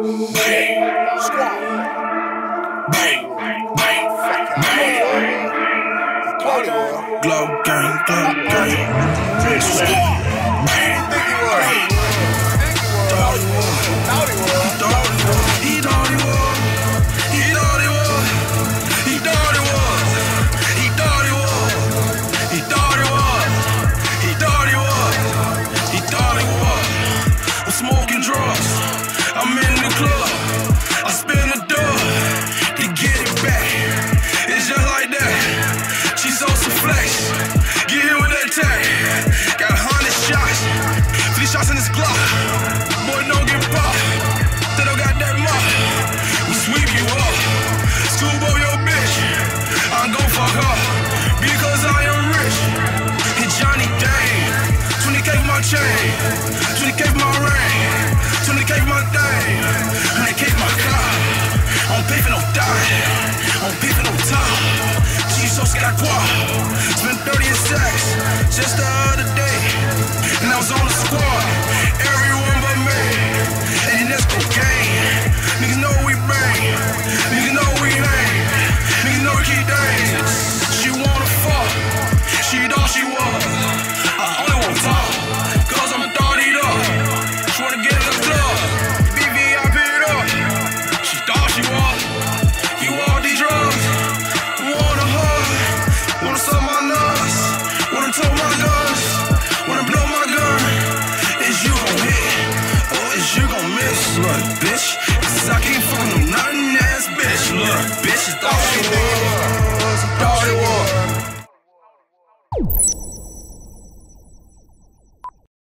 Squad. Squad. Smoking drugs. I'm in the club. I spin the door to get it back. It's just like that. She's on some flex. Get here with that tag. Got a hundred shots. Three shots in this Glock. Boy, don't get popped. They don't got that mop. We sweep you up. Scoop your bitch. I'm gon' fuck her because I am rich. Hit Johnny Dane. 20k my chain. 20k my Agua. Spent 30 in sex, just the other day. And I was on the squad. Every